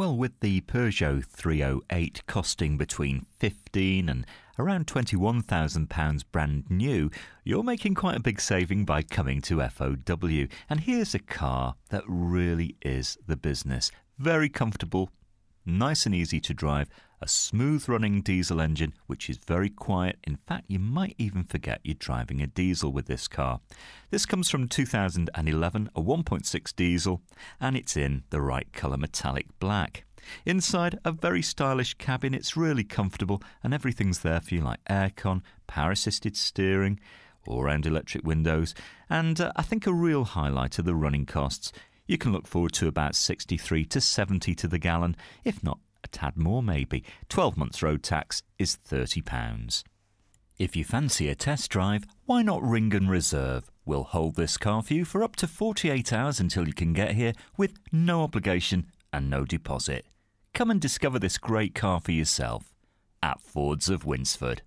Well, with the Peugeot 308 costing between 15 and around £21,000 brand new, you're making quite a big saving by coming to FOW. And here's a car that really is the business. Very comfortable, nice and easy to drive, a smooth running diesel engine which is very quiet. In fact, you might even forget you're driving a diesel with this car. This comes from 2011, a 1.6 diesel, and it's in the right colour metallic black. Inside, a very stylish cabin. It's really comfortable, and everything's there for you like aircon, power assisted steering, all round electric windows, and uh, I think a real highlight are the running costs. You can look forward to about 63 to 70 to the gallon, if not tad more maybe. 12 months road tax is £30. If you fancy a test drive, why not ring and reserve? We'll hold this car for you for up to 48 hours until you can get here with no obligation and no deposit. Come and discover this great car for yourself at Fords of Winsford.